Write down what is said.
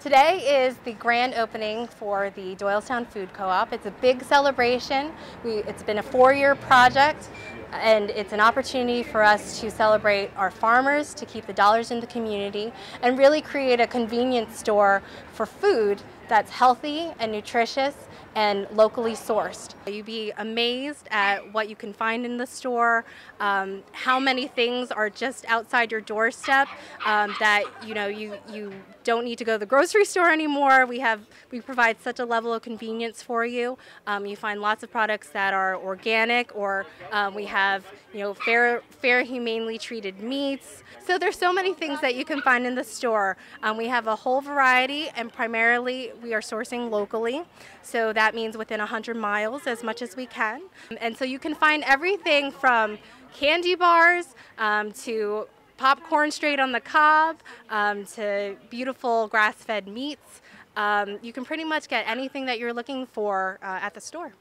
Today is the grand opening for the Doylestown Food Co-op. It's a big celebration. We, it's been a four-year project and it's an opportunity for us to celebrate our farmers, to keep the dollars in the community, and really create a convenience store for food that's healthy and nutritious and locally sourced. You'd be amazed at what you can find in the store, um, how many things are just outside your doorstep um, that you know you you don't need to go to the grocery store anymore. We have we provide such a level of convenience for you. Um, you find lots of products that are organic, or um, we have you know fair fair humanely treated meats. So there's so many things that you can find in the store. Um, we have a whole variety, and primarily we are sourcing locally. So that means within 100 miles as much as we can. And so you can find everything from candy bars um, to popcorn straight on the cob um, to beautiful grass-fed meats. Um, you can pretty much get anything that you're looking for uh, at the store.